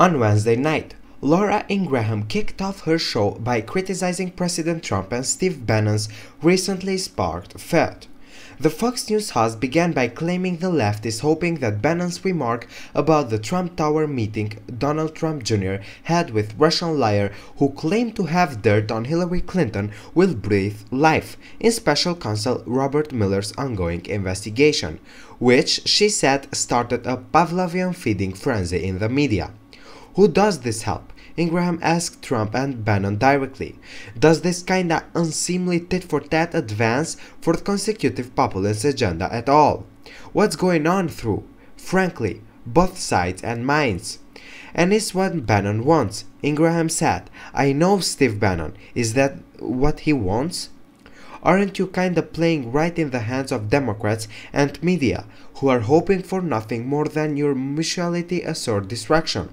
On Wednesday night, Laura Ingraham kicked off her show by criticizing President Trump and Steve Bannon's recently sparked feud. The Fox News host began by claiming the left is hoping that Bannon's remark about the Trump Tower meeting Donald Trump Jr. had with Russian liar who claimed to have dirt on Hillary Clinton will breathe life in special counsel Robert Mueller's ongoing investigation, which she said started a Pavlovian feeding frenzy in the media. Who does this help? Ingraham asked Trump and Bannon directly. Does this kinda unseemly tit-for-tat advance for the consecutive populist agenda at all? What's going on through, frankly, both sides and minds? And is what Bannon wants, Ingraham said. I know Steve Bannon. Is that what he wants? Aren't you kinda playing right in the hands of Democrats and media, who are hoping for nothing more than your mutuality assured distraction?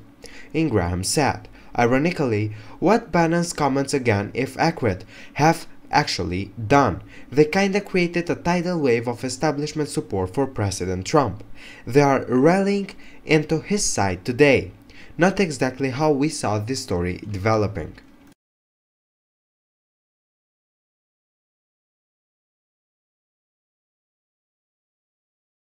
Ingraham said. Ironically, what Bannon's comments again, if accurate, have actually done. They kinda created a tidal wave of establishment support for President Trump. They are rallying into his side today. Not exactly how we saw this story developing.